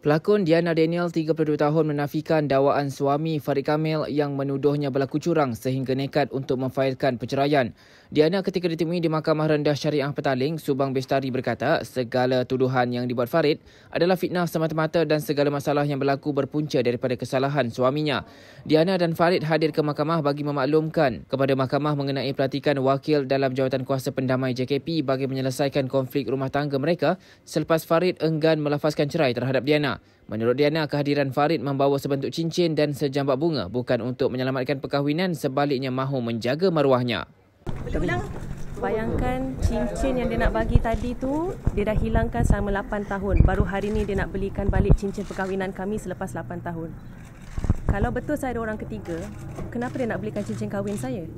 Pelakon Diana Daniel, 32 tahun menafikan dakwaan suami Farid Kamil yang menuduhnya berlaku curang sehingga nekat untuk memfailkan perceraian. Diana ketika ditemui di Mahkamah Rendah Syariah Petaling, Subang Bestari berkata segala tuduhan yang dibuat Farid adalah fitnah semata-mata dan segala masalah yang berlaku berpunca daripada kesalahan suaminya. Diana dan Farid hadir ke mahkamah bagi memaklumkan kepada mahkamah mengenai pelatikan wakil dalam jawatan kuasa pendamai JKP bagi menyelesaikan konflik rumah tangga mereka selepas Farid enggan melafazkan cerai terhadap Diana. Menurut Diana, kehadiran Farid membawa sebentuk cincin dan sejambak bunga bukan untuk menyelamatkan perkahwinan sebaliknya mahu menjaga maruahnya. Bayangkan cincin yang dia nak bagi tadi tu Dia dah hilangkan selama 8 tahun Baru hari ni dia nak belikan balik cincin perkahwinan kami selepas 8 tahun Kalau betul saya ada orang ketiga Kenapa dia nak belikan cincin kahwin saya?